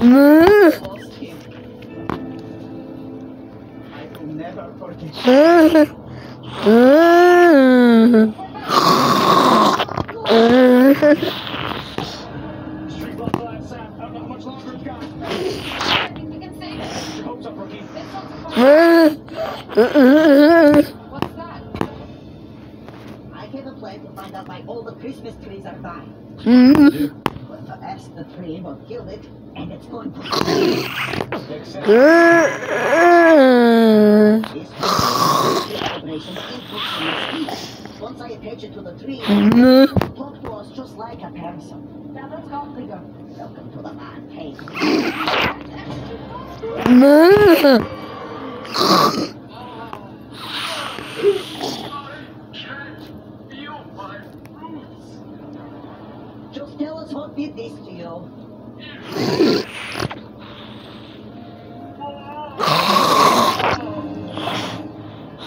lost him. I will ask the tree what killed it, and it's going to Makes sense. This celebration input from the speech. Once I attach it to the tree, it will talk to us just like a person. Now let's go, Ligo. Welcome to the man cave.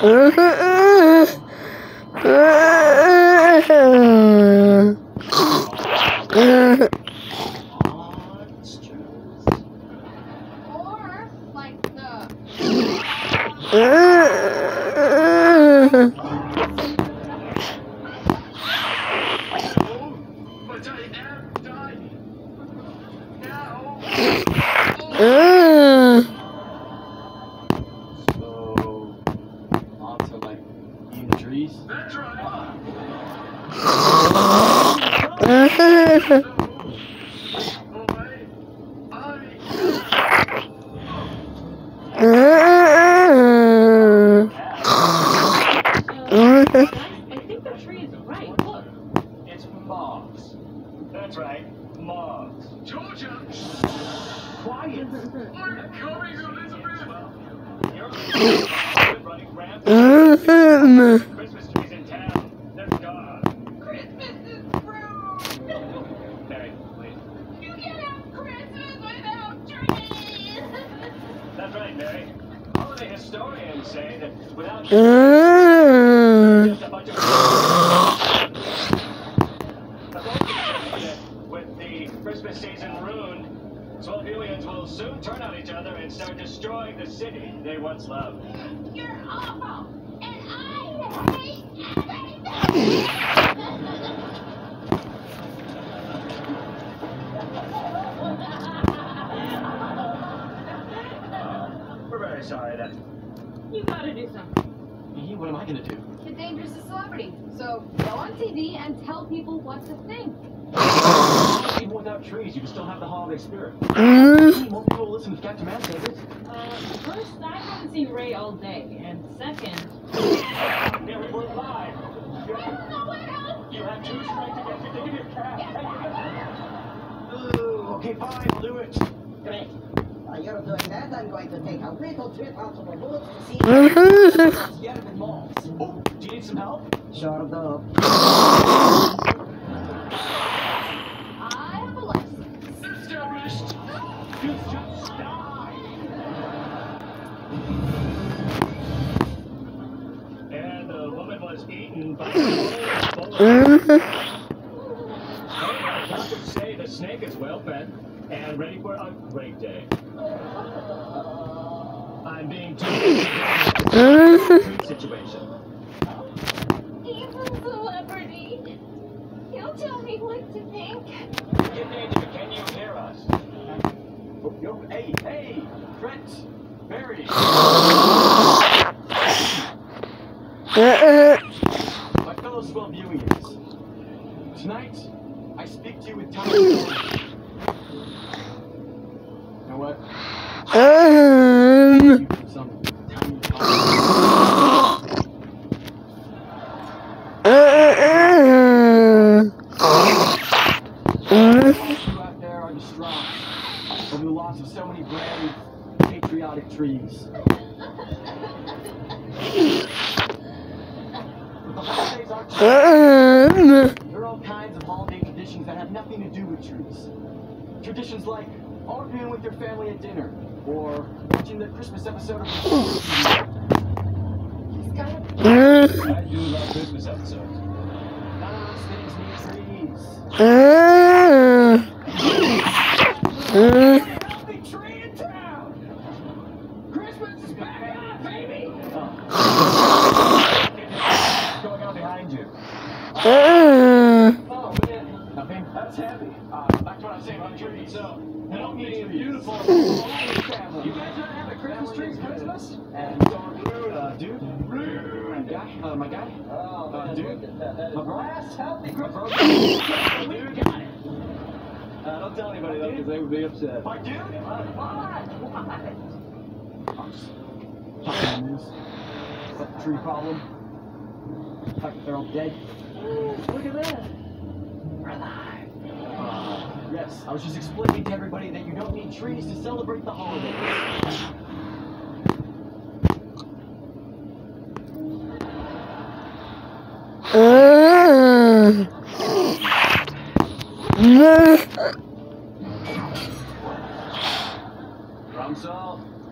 Monsters. The trees. That's right. Boy, I I think the tree is right. Look. It's moths. That's right, moths. Georgia! Quiet! We're coming, Elizabeth! You're running rampant. Christmas trees in town. They're gone. Christmas is rude. Mary, please. You can't have Christmas without trees. That's right, Mary. Holiday historians say that without just a bunch of with the Christmas season ruined, Swellviewians will soon turn on each other and start destroying the city they once loved. You're awful, and I hate everything. We're very sorry that You gotta do something. Me? What am I gonna do? Kid Dangerous is a celebrity, so go on TV and tell people what to think. Even without trees, you can still have the holiday spirit. More people listen to Captain Man say this. Uh, first, I haven't seen Ray all day, and second, here we were live. You have, you have two strikes against you. Think of your cat. Ooh, okay, fine, I'll do it. Great. While you're doing that, I'm going to take a little trip out to the woods to see mm-hmm. what's here. Oh, do you need some help? Sure do. I have a license. Established. You just die. And the woman was eaten by a mm-hmm. say the snake is well fed and ready for a great day. I'm being told situation. He's a celebrity. He'll tell me what to think. Kid Danger, can you hear us? Oh, hey, hey, Trent, Mary. Uh-uh. My fellow Swellviewians. Tonight, I speak to you with tiny You know what? You have some tiny You out there are distraught over the loss of so many brave, patriotic trees. The holidays aren't There are all kinds of holiday traditions that have nothing to do with trees. Traditions like arguing with your family at dinner, or watching the Christmas episode of the He's got a I do love Christmas episodes. None of those things need trees. Oh, man. Nothing. That's heavy. Uh, back to what I was saying about trees. So, Help me, beautiful. You guys not have a Christmas tree at Christmas? And so, uh, dude, and guy, uh, my guy, uh, dude, my bro, healthy my bro, Dude, got it. Uh, don't tell anybody though, because they would be upset. my dude. What? Tree problem. They're all dead. Look at that. We're Uh, yes, I was just explaining to everybody that you don't need trees to celebrate the holidays.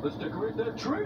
Let's decorate that tree.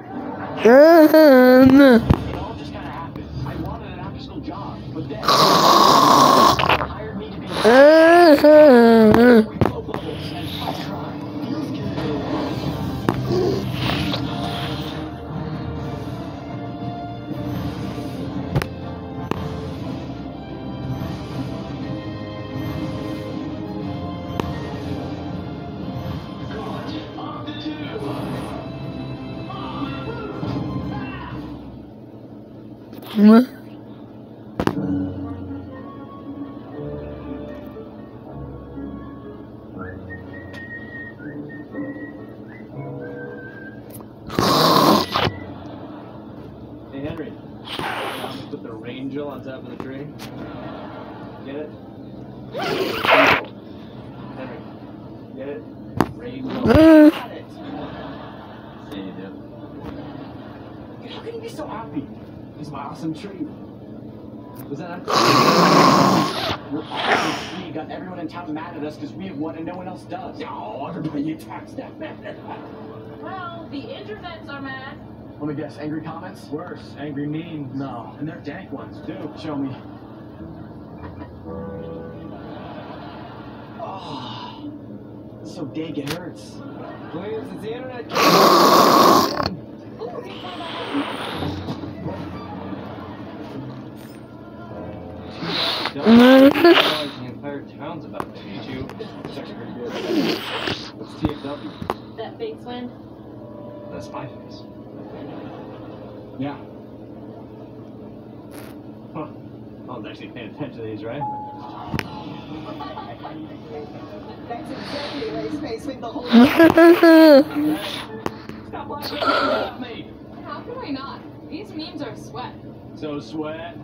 Angel on top of the tree. Get it? Angel. Get it? Angel. Got it. Yeah, you do. How can you be so happy? It's my awesome tree. Was that Your awesome tree got everyone in town mad at us because we have one and no one else does. No, everybody in town's that mad. Well, the internets are mad. Let me guess, angry comments? worse? Angry memes. No. And they're dank ones, too. Show me. Oh, so dank it hurts. Please, it's the internet. the entire town's about to hate you. It's actually pretty good. What's TFW? That face wind. That's my face. Yeah. Huh. I was actually paying attention to these, right? That's exactly where his face went the whole Stop laughing at me! How can I not? These memes are sweat. So sweat.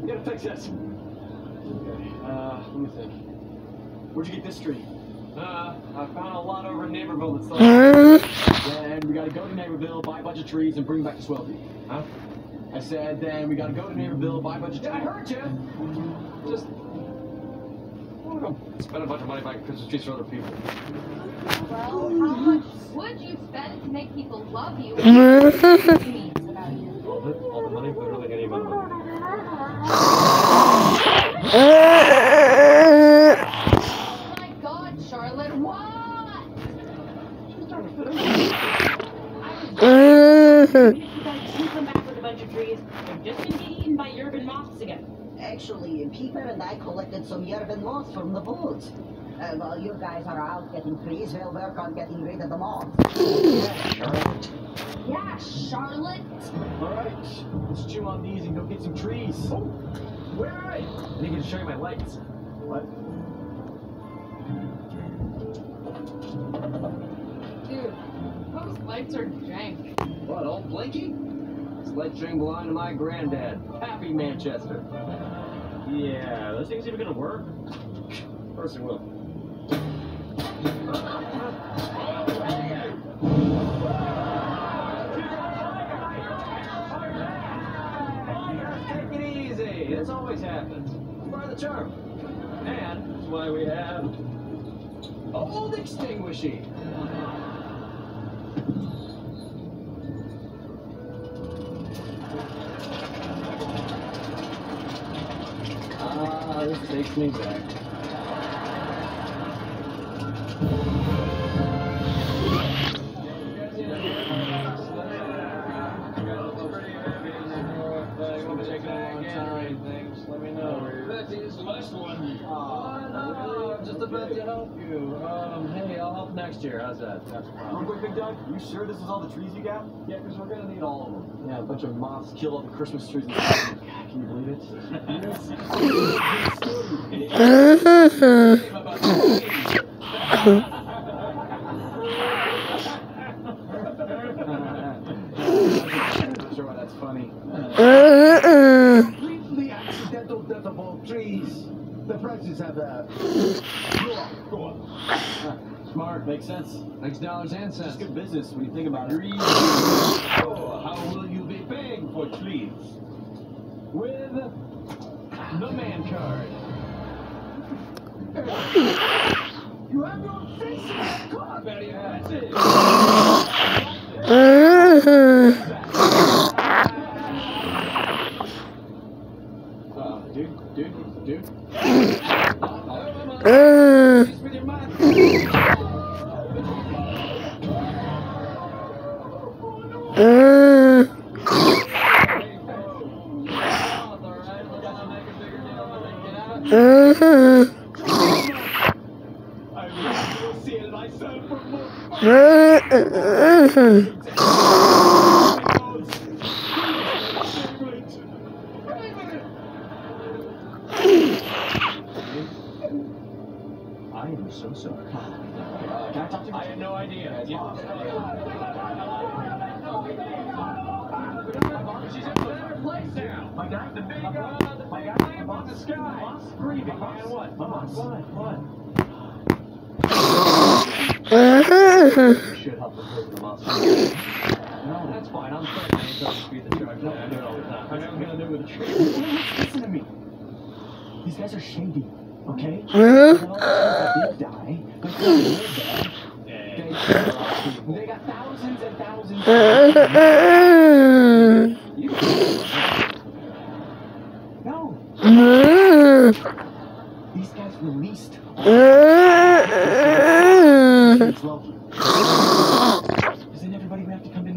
We gotta fix this. Okay, Uh, let me think. Where'd you get this tree? Uh, I found a lot over in Naperville that's still. Then we gotta go to Naperville, buy a bunch of trees, and bring them back to Swellview. Huh? I said, then we gotta go to Naperville, buy a bunch of trees. I heard you. Just. I'm spend a bunch of money buying Christmas trees for other people. Well, how much would you spend to make people love you? Memes you. All the, all the money, but really getting money. Oh my god, Charlotte, what? You guys should come back with a bunch of trees. They're just gonna get eaten by urban moths again. Actually, Peter and I collected some urban moths from the woods. Uh, while you guys are out getting trees, we'll work on getting rid of the moths. Yeah, Charlotte. Alright, let's chew on these and go get some trees. Oh, where are you? I need to show you my lights. What? Dude, those lights are jank. What, old Blinky? This light string belonged to my granddad, Happy Manchester. Yeah, those things even gonna work? Of course it will. Take it easy. This always happens. It's part of the charm. And that's why we have old extinguishing. This takes me back. Let me last one. Just about to help you. Hey, I'll help next year. How's that? That's a Real quick, Big Doug, you sure this is all the trees you got? Yeah, because we're gonna need all of them. Yeah, a bunch of moths killed all the Christmas trees. In the city. God, Can you believe it? I'm not sure why that's funny. Completely accidental death of all trees. The prices have on. Smart, makes sense. Makes dollars and It's cents. good business when you think about it. So, oh, how will you be paying for trees? With the man card. You have your face in that car. Very impressive. Mm-hmm. I will seal myself from more mm-hmm I am so sorry. Uh, can I talk to you? I had no idea. She's in a better place now. My guy, the big, uh, the big lamp on the sky. Breathing, man. What? What? What? What? Should help improve the muscle. No, that's fine. I'm sorry. I ain't trying to speed the charge. I do it all the time. I'm not gonna do it with a tree. Listen to me. These guys are shady, okay? And all the trees that did die, but they live there. They, they got thousands and thousands. You no. Guys released. Isn't everybody have to come to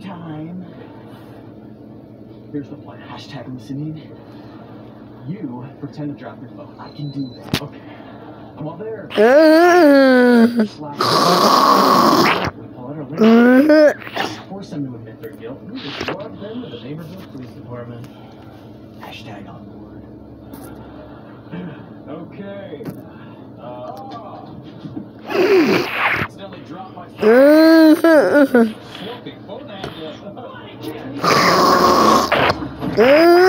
time. Here's the plan. Hashtag listening. You pretend to drop your phone. I can do that. Okay. While they're slacking, we pull out our link, force them to admit their guilt, and we just rub them to the neighborhood police department. Hashtag on board. Okay. Uh, Accidentally dropped my phone. Smoking phone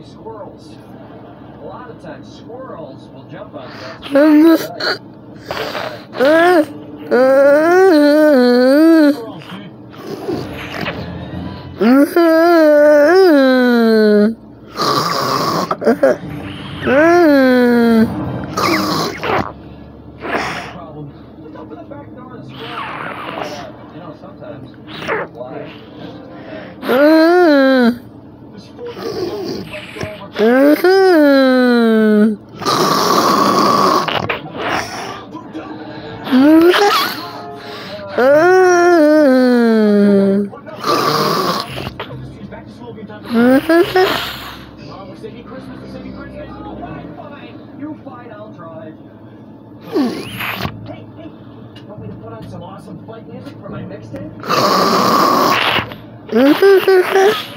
be squirrels. A lot of times, squirrels will jump on put on some awesome fight music for my mixtape?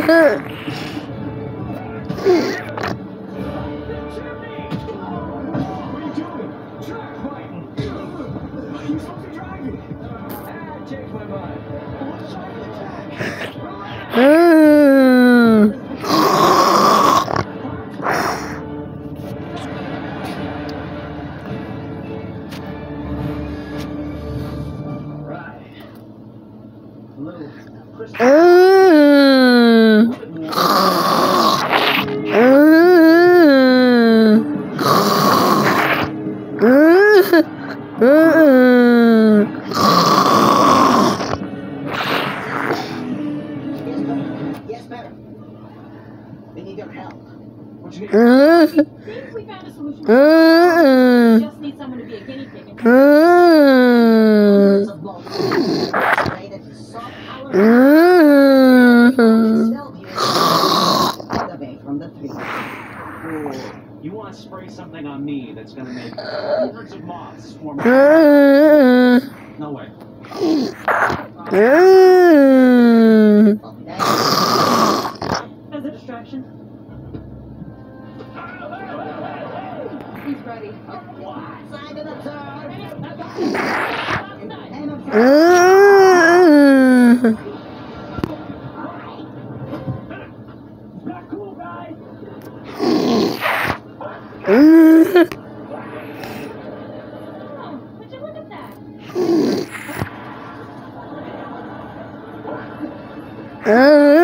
这 Mm-mm. You just need someone to be a guinea pig. Mm. Mm. You want to spray something on me that's going to make hundreds of moths swarm. Mm. No way. 嗯。